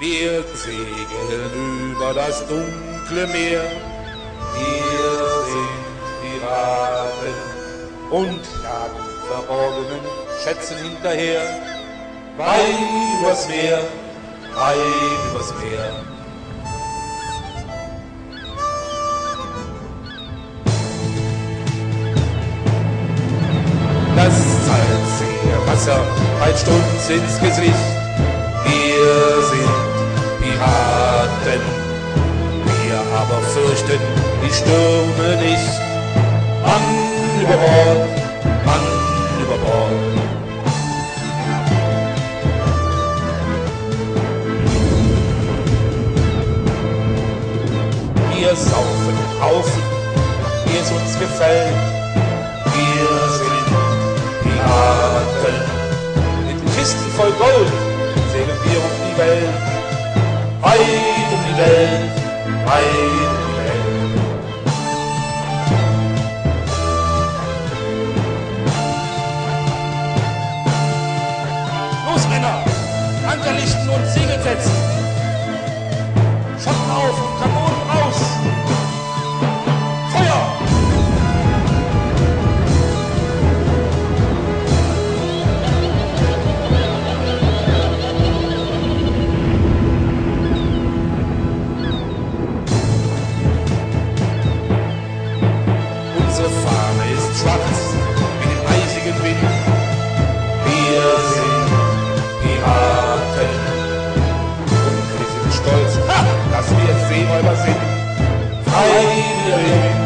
Wir segeln über das dunkle Meer. Wir sind Piraten und jagen verborgenen Schätzen hinterher. Weit übers Meer, weit übers Meer. Das salzige Wasser peitscht uns ins Gesicht. Aber fürchten die Stürme nicht. Mann über Bord, Mann über Bord. Wir saufen auf, wie es uns gefällt. Wir sind Piraten. Mit Kisten voll Gold segeln wir um die Welt. Weit um die Welt, Los Männer, Anker lichten und Segel setzen. Schwarz wie dem eisigen Wind. Wir sind Piraten. Und wir sind stolz, ha, dass wir Seeräuber sind. Frei wie der Wind,